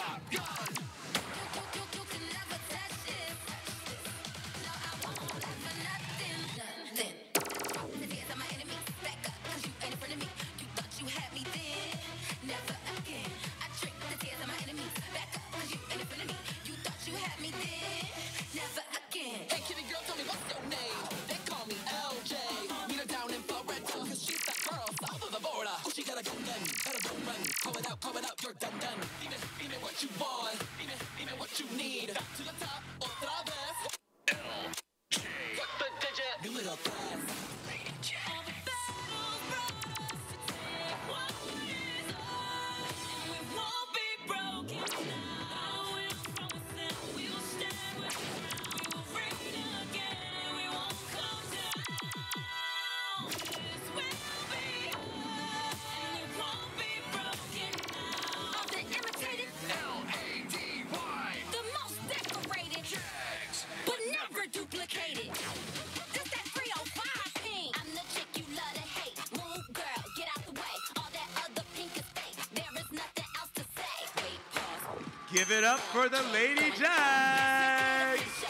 Top Gun! you're done done. Dime, dime what you want, dime, dime what you need. Back to the top, otra Give it up for the Lady Jags!